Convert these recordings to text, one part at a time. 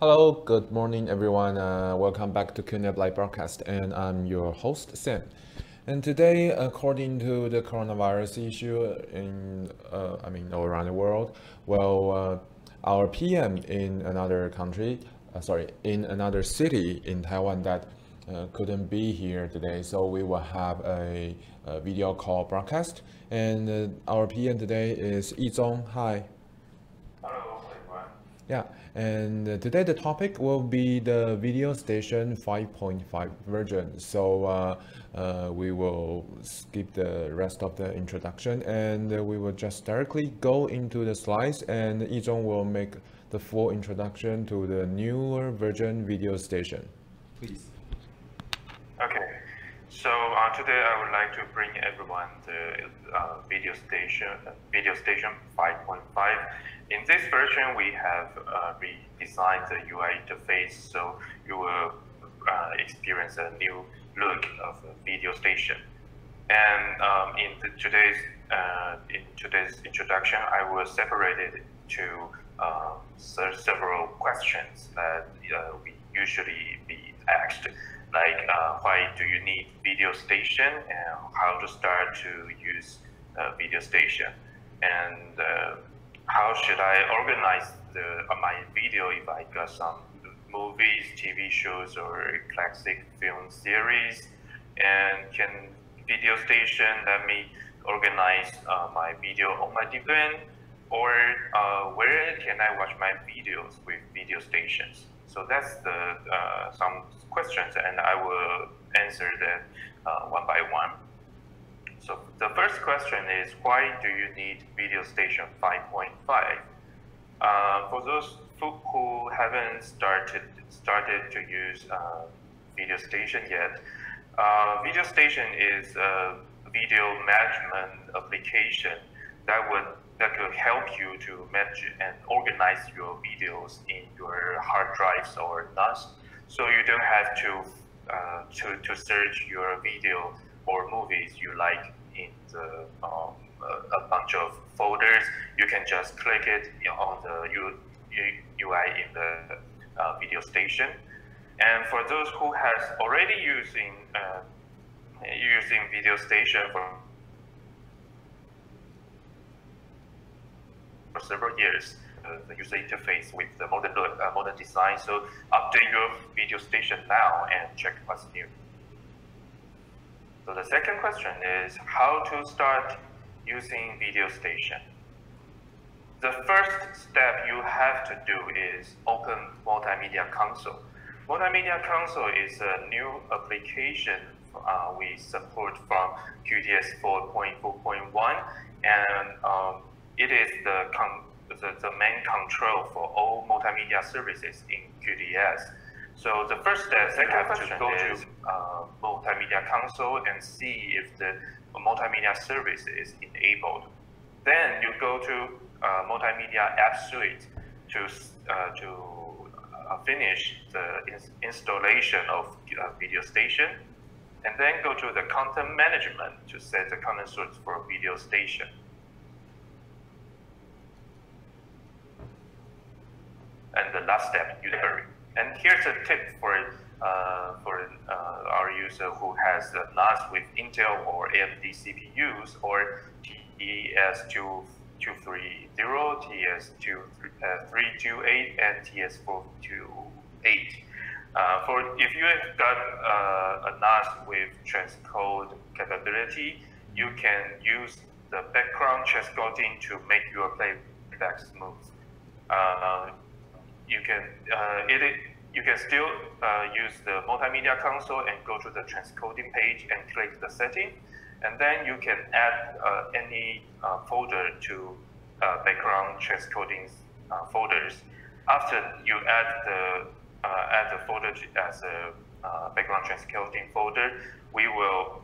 Hello, good morning, everyone. Uh, welcome back to QNAP Live Broadcast, and I'm your host, Sam. And today, according to the coronavirus issue in, uh, I mean, all around the world, well, uh, our PM in another country, uh, sorry, in another city in Taiwan that uh, couldn't be here today, so we will have a, a video call broadcast. And uh, our PM today is Yi Yizong. Hi. Yeah, and today the topic will be the video station 5.5 version. So uh, uh, we will skip the rest of the introduction and we will just directly go into the slides and Yizhong will make the full introduction to the newer version video station. Please. So uh, today I would like to bring everyone the uh, video station, video station 5.5. In this version, we have uh, redesigned the UI interface, so you will uh, experience a new look of video station. And um, in today's uh, in today's introduction, I will separate it to um, several questions that uh, we usually be asked, like uh, why do you need video station and how to start to use video station, and how should I organize the, uh, my video if I got some movies, TV shows, or classic film series? And can video station let me organize uh, my video on my device? Or uh, where can I watch my videos with video stations? So that's the uh, some questions, and I will answer them uh, one by one. So the first question is why do you need video station 5.5? Uh, for those who haven't started started to use uh, video station yet, uh, video station is a video management application that would that could help you to manage and organize your videos in your hard drives or NAS, so you don't have to uh, to to search your video or movies you like in the um, a, bunch of folders. You can just click it on the UI in the uh, video station. And for those who has already using uh, using video station for for several years, the user interface with the modern uh, modern design. So update your video station now and check what's new. So the second question is how to start using Video Station. The first step you have to do is open Multimedia Console. Multimedia Console is a new application uh, we support from QTS 4.4.1 and um, it is the, the, the main control for all multimedia services in QTS. So the first step you have to go is, to uh, multimedia console and see if the multimedia service is enabled. Then you go to uh, multimedia app suite to uh, to uh, finish the ins installation of uh, video station, and then go to the content management to set the content source for video station. And the last step, you hurry. And here's a tip for uh, for uh, our user who has a NAS with Intel or AMD CPUs or TS230, TS328, and TS428. Uh, for if you have got uh, a NAS with transcode capability, you can use the background transcoding to make your playback smooth. Uh, you can uh, it, you can still uh, use the multimedia console and go to the transcoding page and click the setting, and then you can add uh, any uh, folder to uh, background transcoding uh, folders. After you add the add the folder as a background transcoding folder, we will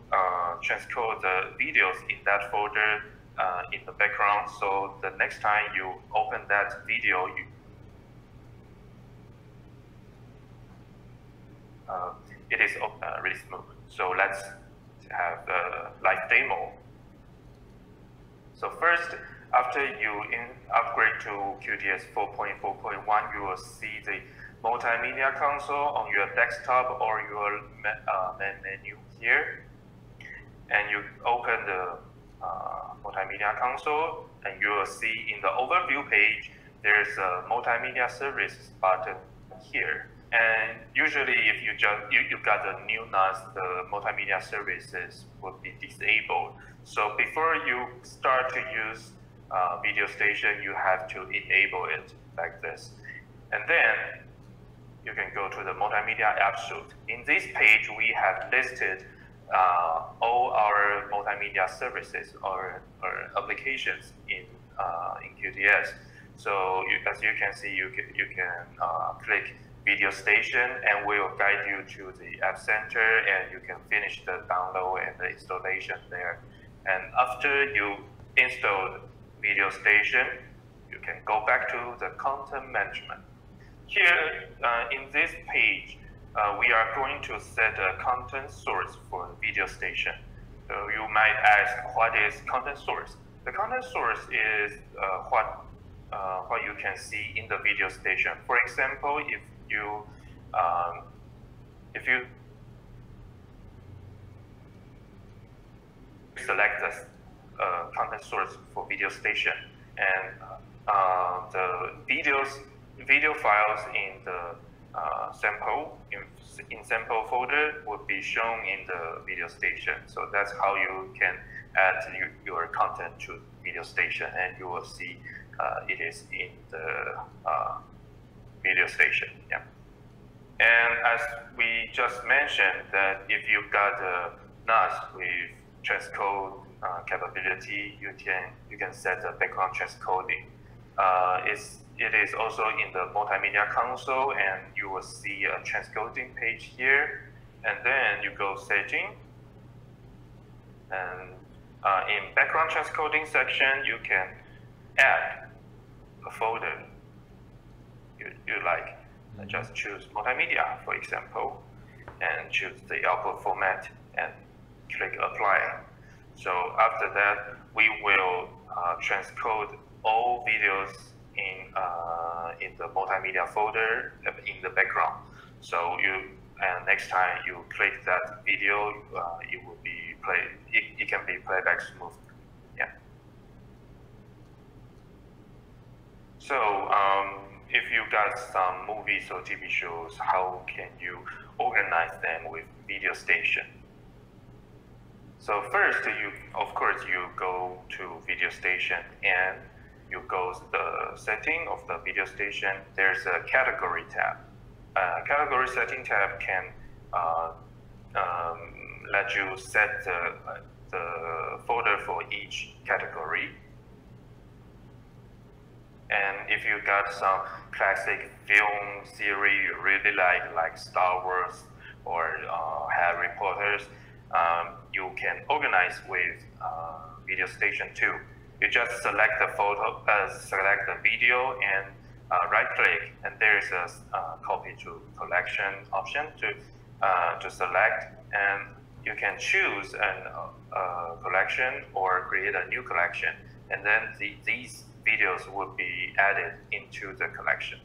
transcode the videos in that folder in the background. So the next time you open that video, you uh, it is uh, really smooth. So let's have a live demo. So first, after you in upgrade to QTS 4.4.1, you will see the multimedia console on your desktop or your uh, main menu here. And you open the uh, multimedia console and you will see in the overview page, there's a multimedia services button here. And usually if you just, you, you got the new NAS, the multimedia services will be disabled. So before you start to use uh, Video Station, you have to enable it like this. And then you can go to the multimedia app suite. In this page, we have listed uh, all our multimedia services or, or applications in, uh, in QTS. So you, as you can see, you can, you can uh, click video station and we'll guide you to the app center and you can finish the download and the installation there. And after you install video station, you can go back to the content management. Here uh, in this page, uh, we are going to set a content source for the video station. So you might ask, what is content source? The content source is uh, what uh, what you can see in the video station. For example, if you um, if you select the uh, content source for video station and uh, the videos video files in the uh, sample in, in sample folder would be shown in the video station. So that's how you can add your, your content to video station and you will see uh, it is in the uh, video station. Yeah. And as we just mentioned that if you've got a NAS with transcode uh, capability, you can you can set the background transcoding. Uh, it's it is also in the multimedia console and you will see a transcoding page here. And then you go setting. And uh, in background transcoding section, you can add a folder you, you like. And just choose multimedia, for example, and choose the output format and click apply. So after that, we will uh, transcode all videos in uh, in the multimedia folder in the background. So you and next time you click that video, uh, it will be play. It, it can be playback smooth. Yeah. So um, if you got some movies or TV shows, how can you organize them with Video Station? So first, you of course you go to Video Station and you go to the setting of the video station, there's a category tab. Category setting tab can uh, um, let you set the, the folder for each category. And if you got some classic film series you really like, like Star Wars or uh, Harry Potter's, um, you can organize with uh, Video Station 2 you just select the photo, uh, select the video and uh, right click and there is a uh, copy to collection option to, uh, to select. And you can choose a uh, collection or create a new collection. And then the, these videos will be added into the collection.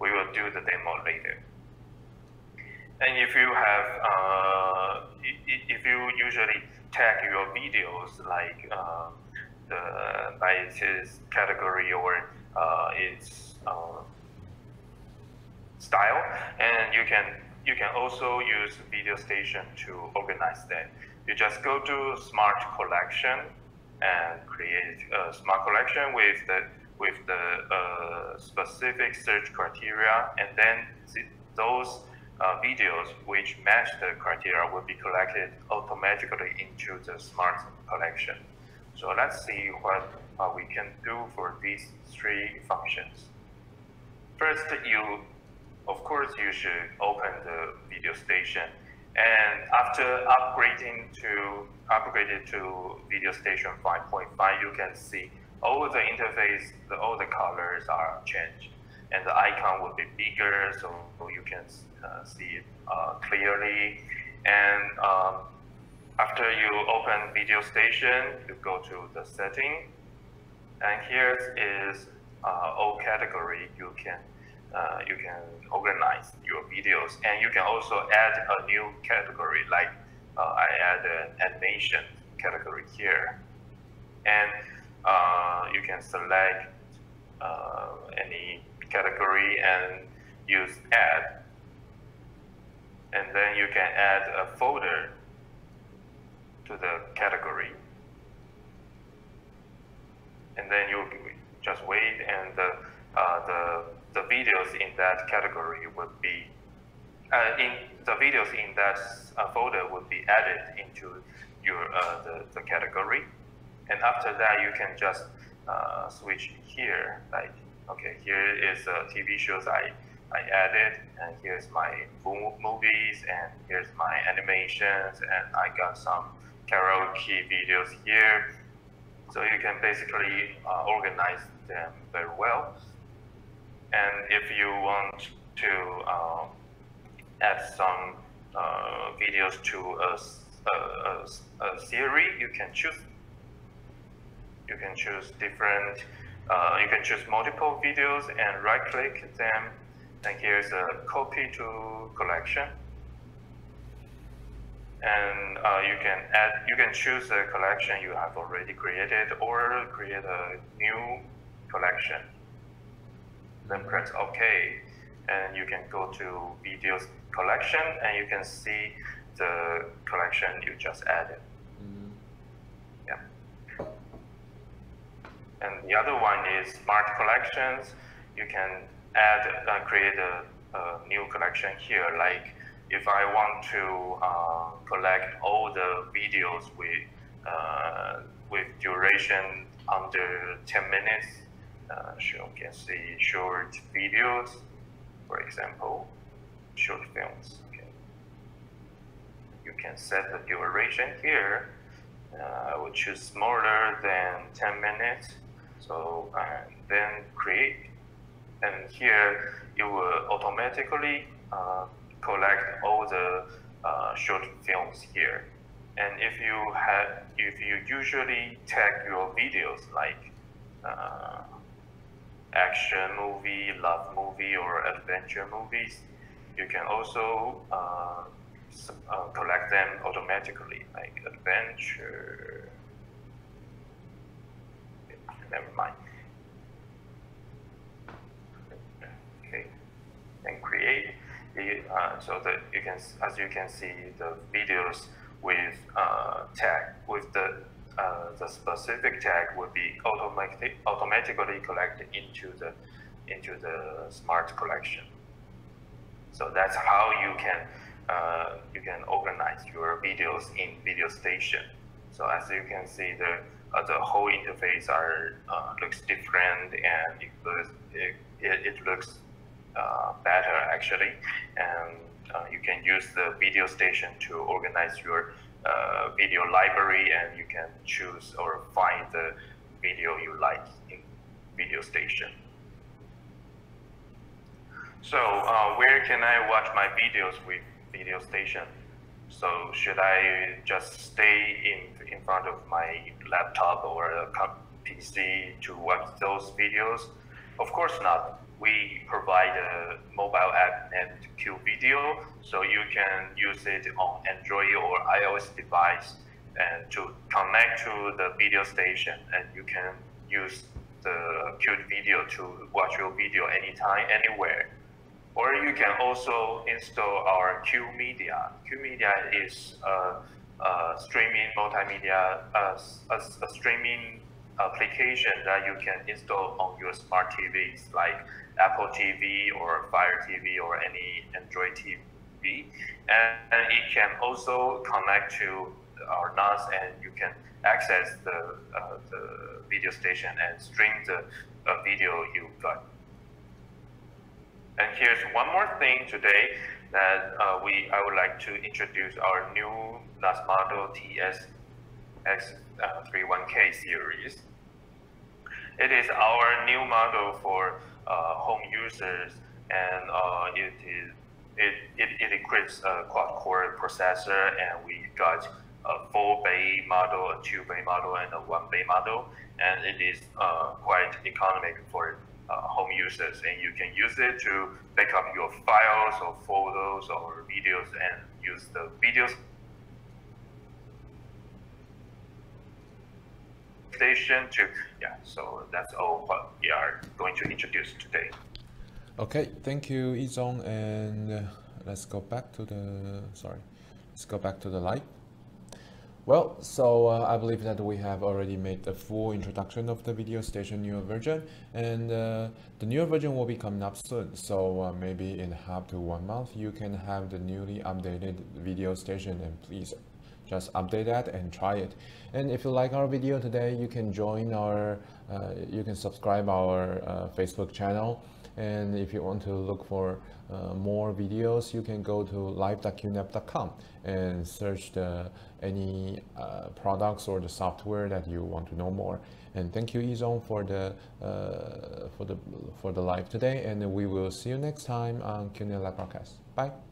We will do the demo later. And if you have, uh, if you usually tag your videos like the by its category or uh, its uh, style, and you can you can also use Video Station to organize them. You just go to Smart Collection and create a Smart Collection with the with the uh, specific search criteria, and then those uh, videos which match the criteria will be collected automatically into the Smart Collection. So let's see what uh, we can do for these three functions. First, you, of course, you should open the video station. And after upgrading to upgraded to video station 5.5, you can see all the interface, the, all the colors are changed. And the icon will be bigger, so you can uh, see it uh, clearly. And um, after you open video station, you go to the setting. And here is uh, all category. You can uh, you can organize your videos, and you can also add a new category. Like uh, I add an animation category here, and uh, you can select uh, any category and use add, and then you can add a folder to the category, and then you just wait, and the uh, the the videos in that category would be uh, in the videos in that uh, folder would be added into your uh, the, the category. And after that you can just uh, switch here like okay here is uh, TV shows I I added and here's my movies and here's my animations and I got some karaoke videos here. So you can basically uh, organize them very well and if you want to uh, add some uh, videos to a, a, a, series, you can choose. You can choose different. Uh, you can choose multiple videos and right-click them. And here's a copy to collection. And uh, you can add. You can choose a collection you have already created, or create a new collection then press OK. And you can go to videos collection and you can see the collection you just added. Mm-hmm. Yeah. And the other one is smart collections. You can add, uh, create a, a, new collection here. Like if I want to uh, collect all the videos with, uh, with duration under 10 minutes, you can see short videos, for example, short films. Okay. You can set the duration here. Uh, I would choose smaller than 10 minutes. So uh, then create. And here you will automatically uh, collect all the uh, short films here. And if you have, if you usually tag your videos like uh, action movie, love movie, or adventure movies. You can also uh, uh, collect them automatically, like adventure. Never mind. Okay, and create. Uh, so that you can, as you can see, the videos with uh, tag with the uh, the specific tag will be automatic, automatically collected into the into the smart collection. So that's how you can uh, you can organize your videos in Video Station. So as you can see, the uh, the whole interface are uh, looks different and it looks it, it, looks uh, better actually, and you can use the Video Station to organize your video library and you can choose or find the video you like in video station. So uh, where can I watch my videos with video station? So should I just stay in, in front of my laptop or a PC to watch those videos? Of course not we provide a mobile app named Video, so you can use it on Android or iOS device and to connect to the video station, and you can use the Q Video to watch your video anytime, anywhere. Or you can also install our Q Media. Qmedia is a, a streaming multimedia, a, a, a streaming application that you can install on your smart TVs like Apple TV or Fire TV or any Android TV. And, it can also connect to our NAS and you can access the, uh, the video station and stream the uh, video you got. And here's one more thing today that uh, we I would like to introduce our new NAS model TS X31K series. It is our new model for uh, home users, and uh, it is it, it, it equips a quad-core processor, and we got a four-bay model, a two-bay model, and a one-bay model, and it is uh, quite economic for uh, home users, and you can use it to back up your files or photos or videos and use the videos station to yeah so that's all what we are going to introduce today okay thank you Yizong and uh, let's go back to the sorry let's go back to the light. well, so uh, I believe that we have already made the full introduction of the video station newer version and uh, the newer version will be coming up soon. So uh, maybe in half to one month, you can have the newly updated video station and please just update that and try it. And if you like our video today, you can join our, uh, you can subscribe our uh, Facebook channel. And if you want to look for uh, more videos, you can go to live.qnap.com and search the, any uh, products or the software that you want to know more. And thank you, Yizong, for the uh, for the for the live today. And we will see you next time on QNAP Broadcast. Bye.